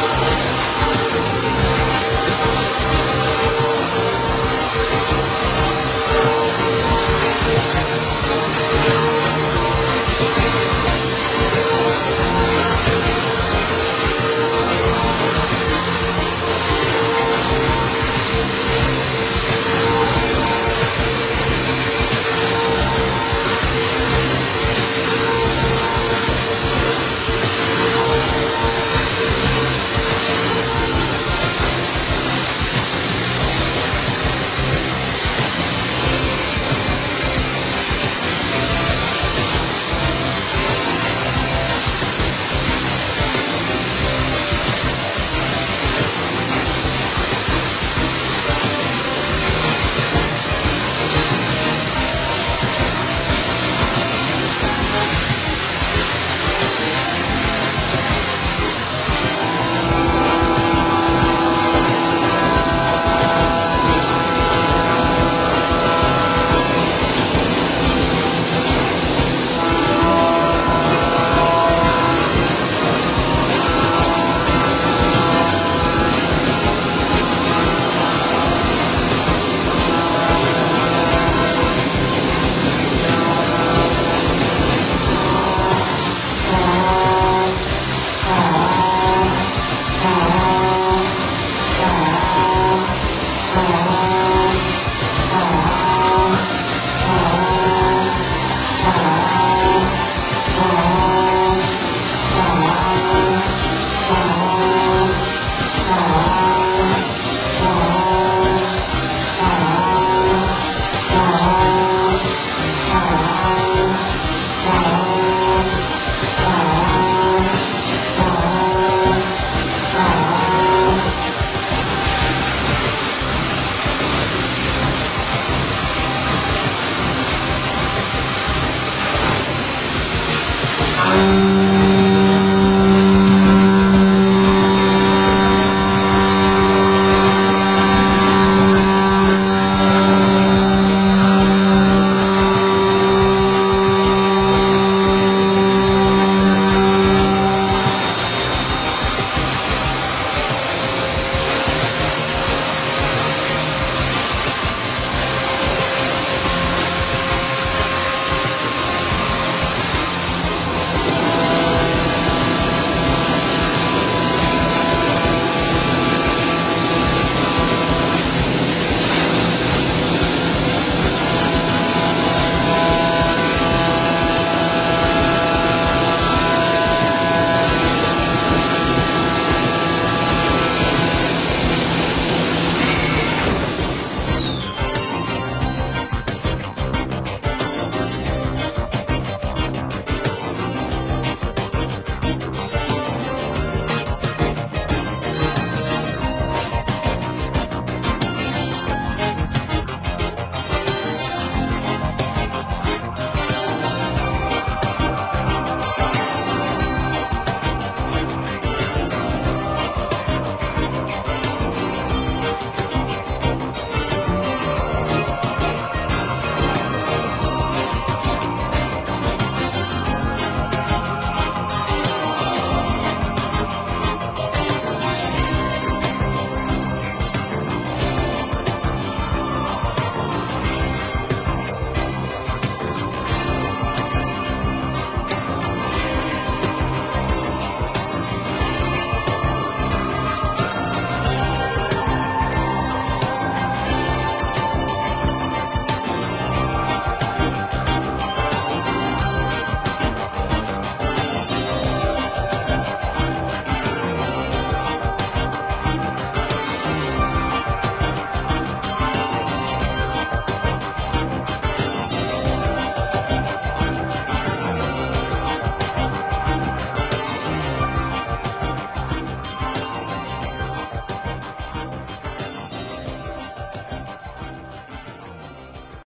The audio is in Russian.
Yeah.